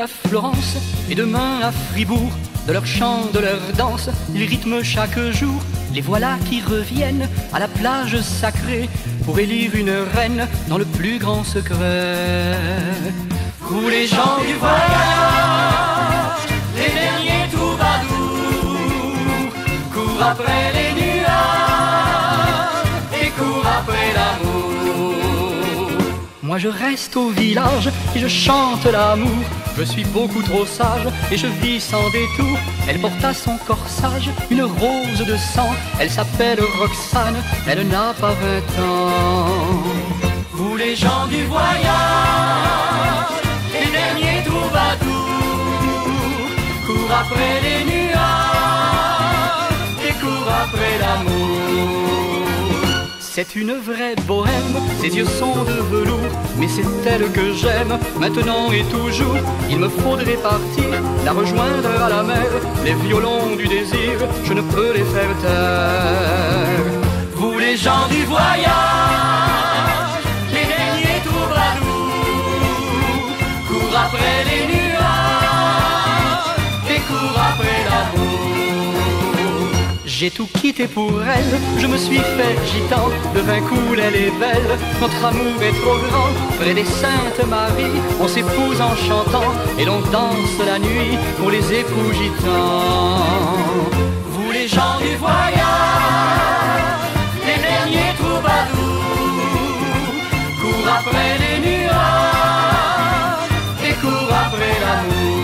à Florence et demain à Fribourg. De leur chant, de leur danse, ils rythment chaque jour. Les voilà qui reviennent à la plage sacrée pour élire une reine dans le plus grand secret. Vous les gens du voyage, les derniers troubadours, courent après les nuages et courent après l'amour. Moi je reste au village et je chante l'amour. Je suis beaucoup trop sage et je vis sans détour. Elle porte à son corsage une rose de sang. Elle s'appelle Roxane, elle n'a pas vingt ans. Vous les gens du voyage, les derniers troubadours, courent après les nuages et courent après l'amour. C'est une vraie bohème, ses yeux sont de velours, mais c'est elle que j'aime, maintenant et toujours. Il me faudrait partir, la rejoindre à la mer, les violons du désir, je ne peux les faire taire. J'ai tout quitté pour elle, je me suis fait gitan, le vin coule, elle est belle, notre amour est trop grand. Près des Saintes Marie, on s'épouse en chantant, et l'on danse la nuit pour les époux gitans. Vous les gens du voyage, les derniers troubadours, cours après les nuages, et cours après l'amour.